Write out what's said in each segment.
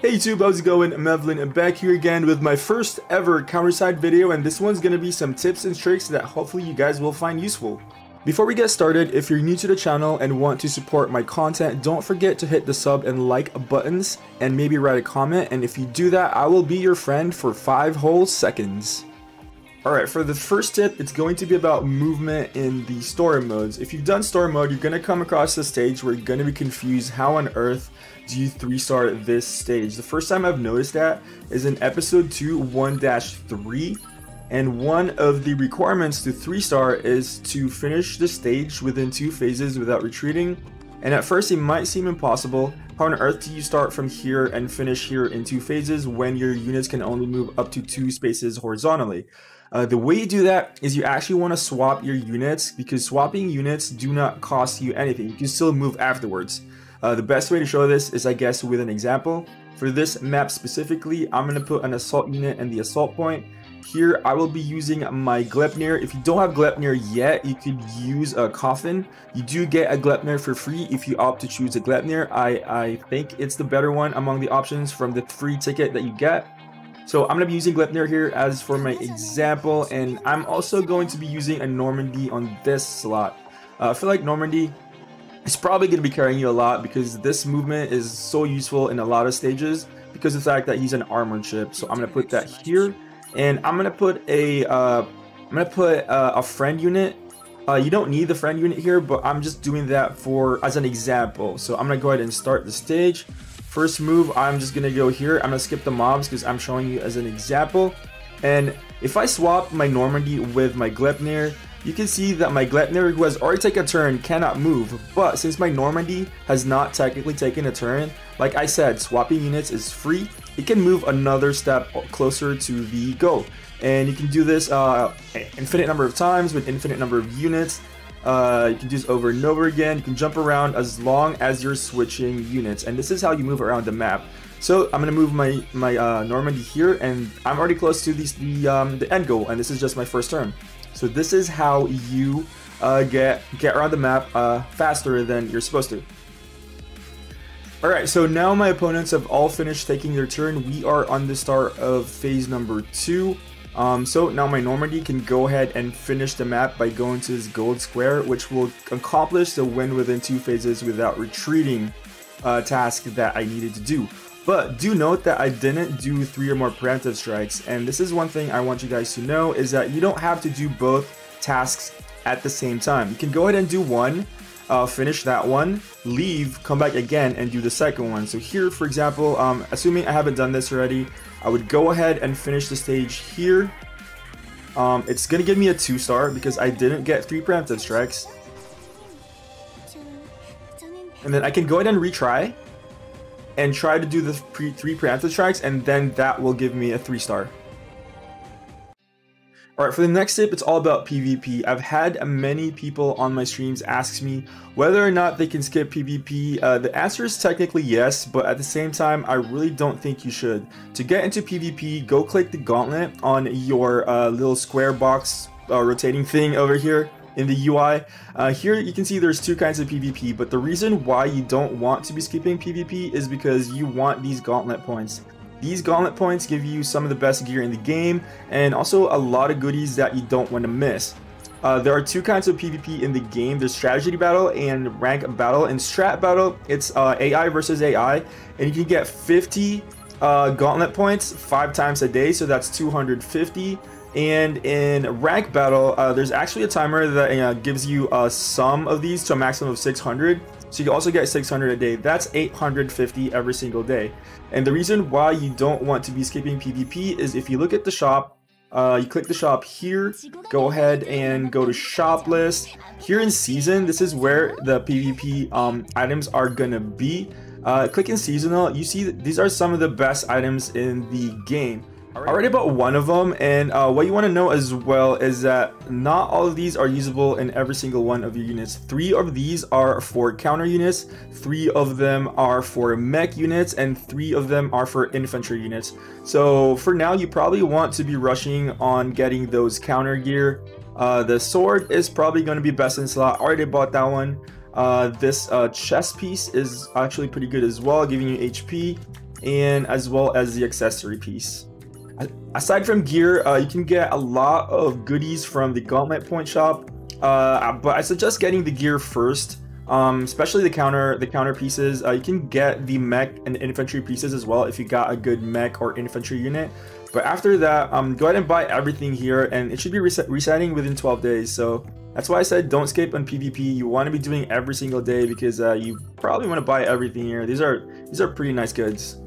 Hey YouTube, how's it going? Mevlin back here again with my first ever counterside video and this one's gonna be some tips and tricks that hopefully you guys will find useful. Before we get started, if you're new to the channel and want to support my content, don't forget to hit the sub and like buttons and maybe write a comment and if you do that, I will be your friend for 5 whole seconds. Alright, for the first tip, it's going to be about movement in the story modes. If you've done story mode, you're going to come across a stage where you're going to be confused how on earth do you 3-star this stage. The first time I've noticed that is in episode 2 1-3 and one of the requirements to 3-star is to finish the stage within two phases without retreating. And at first it might seem impossible, how on earth do you start from here and finish here in two phases when your units can only move up to two spaces horizontally? Uh, the way you do that is you actually want to swap your units because swapping units do not cost you anything. You can still move afterwards. Uh, the best way to show this is I guess with an example. For this map specifically, I'm going to put an assault unit in the assault point. Here, I will be using my Gleipnir. If you don't have Gleipnir yet, you could use a Coffin. You do get a Gleipnir for free if you opt to choose a Gleipnir. I, I think it's the better one among the options from the free ticket that you get. So I'm going to be using Gleipnir here as for my example, and I'm also going to be using a Normandy on this slot. Uh, I feel like Normandy is probably going to be carrying you a lot because this movement is so useful in a lot of stages because of the fact that he's an armored ship. So I'm going to put that here, and I'm to put a uh, I'm to put uh, a friend unit uh, you don't need the friend unit here, but I'm just doing that for as an example. So I'm gonna go ahead and start the stage. First move, I'm just gonna go here. I'm gonna skip the mobs because I'm showing you as an example. And if I swap my Normandy with my Gleipnir, you can see that my Gleipnir, who has already taken a turn, cannot move. But since my Normandy has not technically taken a turn, like I said, swapping units is free. It can move another step closer to the goal. And you can do this uh, infinite number of times with infinite number of units. Uh, you can do this over and over again. You can jump around as long as you're switching units. And this is how you move around the map. So I'm gonna move my my uh, Normandy here, and I'm already close to these, the um, the end goal, and this is just my first turn. So this is how you uh, get get around the map uh, faster than you're supposed to. All right, so now my opponents have all finished taking their turn. We are on the start of phase number two. Um, so now my Normandy can go ahead and finish the map by going to this gold square, which will accomplish the win within two phases without retreating uh, task that I needed to do. But do note that I didn't do three or more preemptive strikes, and this is one thing I want you guys to know is that you don't have to do both tasks at the same time. You can go ahead and do one, uh, finish that one, leave, come back again, and do the second one. So here, for example, um, assuming I haven't done this already, I would go ahead and finish the stage here. Um, it's to give me a 2 star because I didn't get 3 preemptive strikes. And then I can go ahead and retry and try to do the pre 3 preemptive strikes and then that will give me a 3 star. Alright, for the next tip, it's all about PvP. I've had many people on my streams ask me whether or not they can skip PvP. Uh, the answer is technically yes, but at the same time, I really don't think you should. To get into PvP, go click the gauntlet on your uh, little square box uh, rotating thing over here in the UI. Uh, here you can see there's two kinds of PvP, but the reason why you don't want to be skipping PvP is because you want these gauntlet points. These gauntlet points give you some of the best gear in the game and also a lot of goodies that you don't want to miss. Uh, there are two kinds of PvP in the game. There's strategy battle and rank battle. In strat battle, it's uh, AI versus AI, and you can get 50 uh, gauntlet points five times a day, so that's 250. And in rank battle, uh, there's actually a timer that uh, gives you a sum of these to a maximum of 600. So you can also get 600 a day. That's 850 every single day. And the reason why you don't want to be skipping PvP is if you look at the shop, uh, you click the shop here, go ahead and go to shop list. Here in season, this is where the PvP um, items are gonna be. Uh, click in seasonal, you see these are some of the best items in the game. I read about one of them, and uh, what you want to know as well is that not all of these are usable in every single one of your units. Three of these are for counter units, three of them are for mech units, and three of them are for infantry units. So for now, you probably want to be rushing on getting those counter gear. Uh, the sword is probably going to be best in slot. Already bought that one. Uh, this uh, chest piece is actually pretty good as well, giving you HP. and as well as the accessory piece. Aside from gear, uh, you can get a lot of goodies from the Gauntlet Point shop, uh, but I suggest getting the gear first, um, especially the counter the counter pieces. Uh, you can get the mech and infantry pieces as well if you got a good mech or infantry unit. But after that, um, go ahead and buy everything here, and it should be reset resetting within 12 days. So that's why I said don't skip on PvP. You want to be doing every single day because uh, you probably want to buy everything here. These are these are pretty nice goods.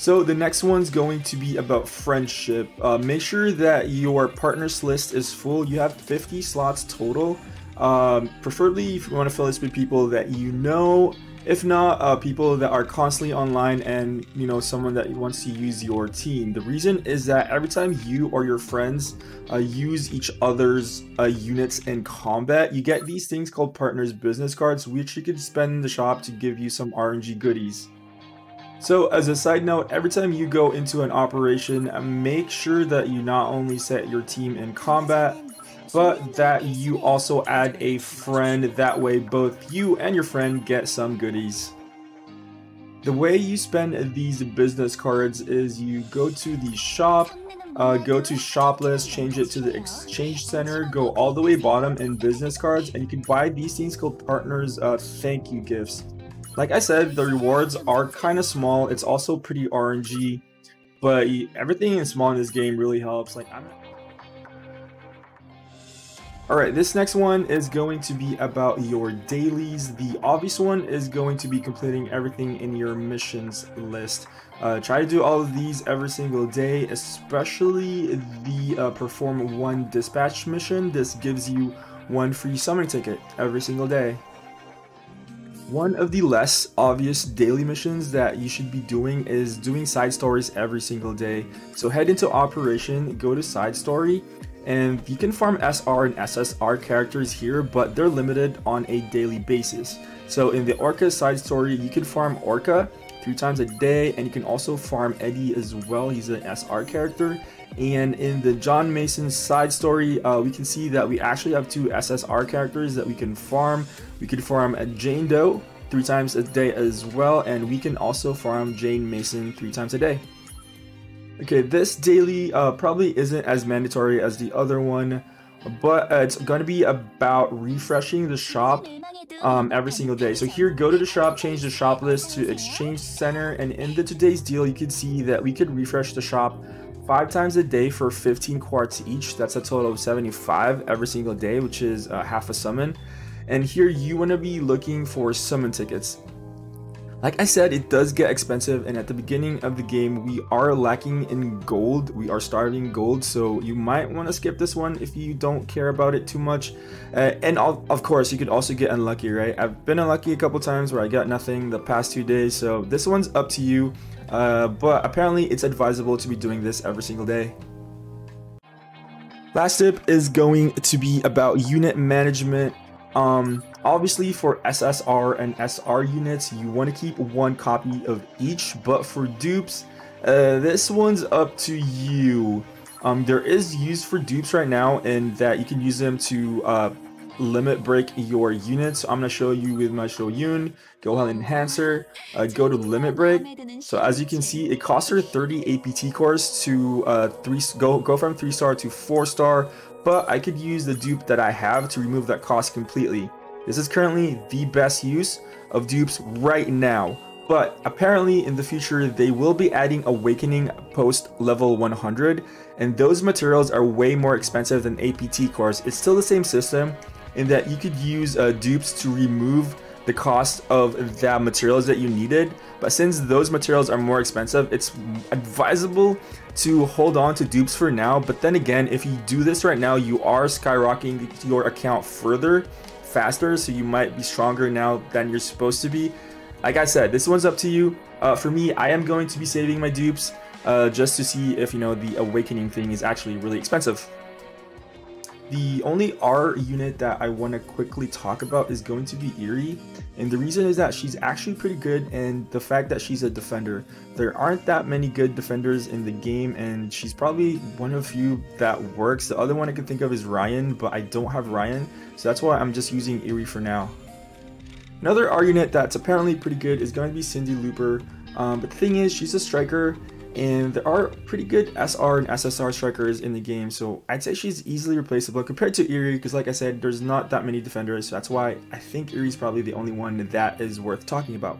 So the next one's going to be about friendship. Uh, make sure that your partners list is full. You have 50 slots total. Um, preferably if you want to fill this with people that you know. If not, uh, people that are constantly online and you know someone that wants to use your team. The reason is that every time you or your friends uh, use each other's uh, units in combat, you get these things called partners business cards, which you can spend in the shop to give you some RNG goodies. So as a side note, every time you go into an operation, make sure that you not only set your team in combat, but that you also add a friend. That way both you and your friend get some goodies. The way you spend these business cards is you go to the shop, uh, go to shop list, change it to the exchange center, go all the way bottom in business cards, and you can buy these things called partners uh, thank you gifts. Like I said, the rewards are kind of small. It's also pretty RNG, but everything in small in this game really helps. Like I'm. Alright, this next one is going to be about your dailies. The obvious one is going to be completing everything in your missions list. Uh, try to do all of these every single day, especially the uh, perform one dispatch mission. This gives you one free summon ticket every single day. One of the less obvious daily missions that you should be doing is doing side stories every single day. So head into operation, go to side story, and you can farm SR and SSR characters here, but they're limited on a daily basis. So in the Orca side story, you can farm Orca three times a day, and you can also farm Eddie as well. He's an SR character. And in the John Mason side story, uh, we can see that we actually have two SSR characters that we can farm. We can farm Jane Doe three times a day as well, and we can also farm Jane Mason three times a day. Okay, this daily uh, probably isn't as mandatory as the other one, but uh, it's going to be about refreshing the shop um, every single day. So here, go to the shop, change the shop list to exchange center, and in the today's deal, you can see that we could refresh the shop five times a day for 15 quartz each. That's a total of 75 every single day, which is uh, half a summon. And here you want to be looking for summon tickets. Like I said, it does get expensive and at the beginning of the game, we are lacking in gold. We are starving gold, so you might want to skip this one if you don't care about it too much. Uh, and of course, you could also get unlucky, right? I've been unlucky a couple times where I got nothing the past two days, so this one's up to you. Uh, but apparently, it's advisable to be doing this every single day. Last tip is going to be about unit management. Um, obviously for SSR and SR units, you want to keep one copy of each, but for dupes, uh, this one's up to you. Um, there is use for dupes right now in that you can use them to uh, limit break your units. I'm going to show you with my Shoyun. Go ahead and enhancer, uh, go to limit break. So as you can see, it costs her 30 APT cores to uh, three go go from three star to four star but I could use the dupe that I have to remove that cost completely. This is currently the best use of dupes right now, but apparently in the future they will be adding Awakening post level 100, and those materials are way more expensive than APT cores. It's still the same system in that you could use uh, dupes to remove the cost of the materials that you needed. But since those materials are more expensive, it's advisable to hold on to dupes for now. But then again, if you do this right now, you are skyrocketing your account further, faster. So you might be stronger now than you're supposed to be. Like I said, this one's up to you. Uh, for me, I am going to be saving my dupes uh, just to see if, you know, the awakening thing is actually really expensive. The only R unit that I want to quickly talk about is going to be Eerie, and the reason is that she's actually pretty good and the fact that she's a defender. There aren't that many good defenders in the game and she's probably one of few that works. The other one I can think of is Ryan, but I don't have Ryan, so that's why I'm just using Eerie for now. Another unit that's apparently pretty good is going to be Cindy Looper. Um, but the thing is, she's a striker, and there are pretty good SR and SSR strikers in the game, so I'd say she's easily replaceable compared to Eri, because like I said, there's not that many defenders, so that's why I think Eri's probably the only one that is worth talking about.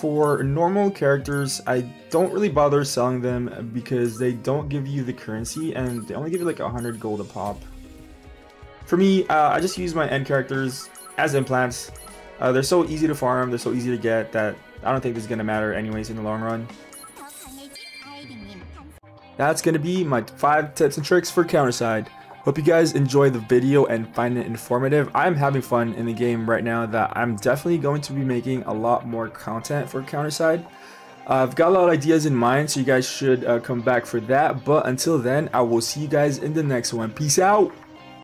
For normal characters, I don't really bother selling them because they don't give you the currency, and they only give you like 100 gold a pop. For me, uh, I just use my N characters as implants. Uh, they're so easy to farm, they're so easy to get that I don't think this is going to matter anyways in the long run. That's going to be my 5 tips and tricks for Counterside. Hope you guys enjoy the video and find it informative. I'm having fun in the game right now that I'm definitely going to be making a lot more content for Counterside. Uh, I've got a lot of ideas in mind, so you guys should uh, come back for that. But until then, I will see you guys in the next one. Peace out!